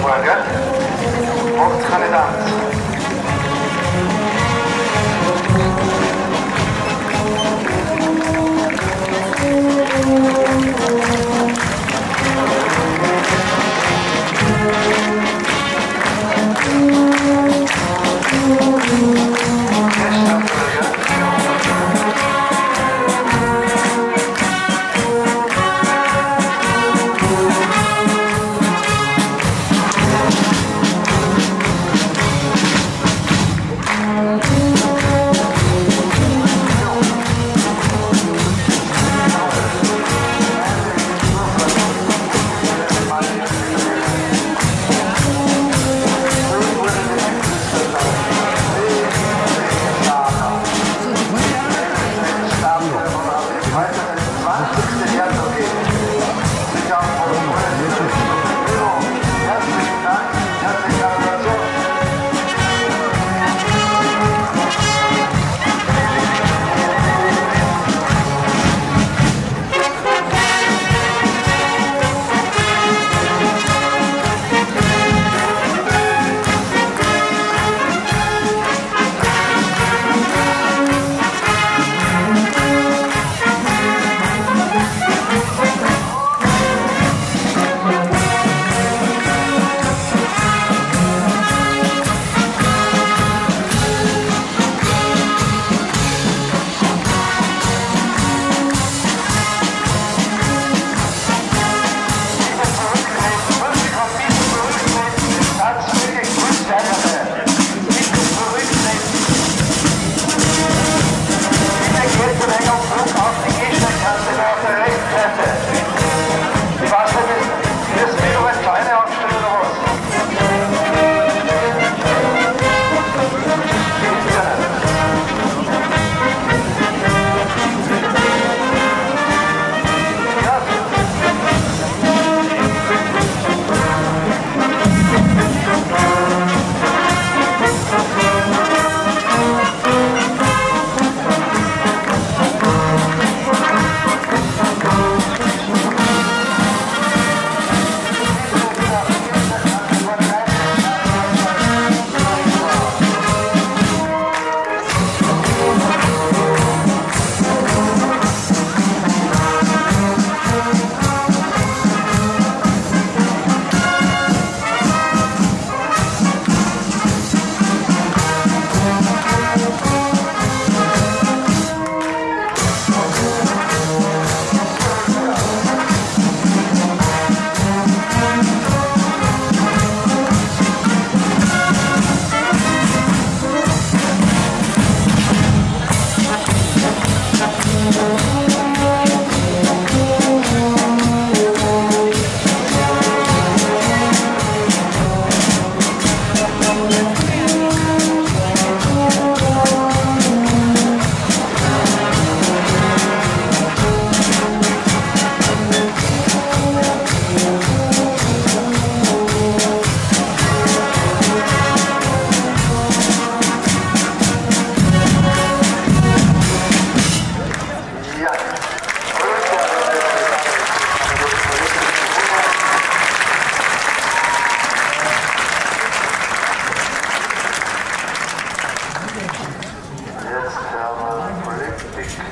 Volga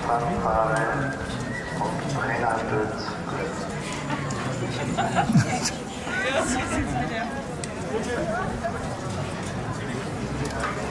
transparent und brennend. Ja,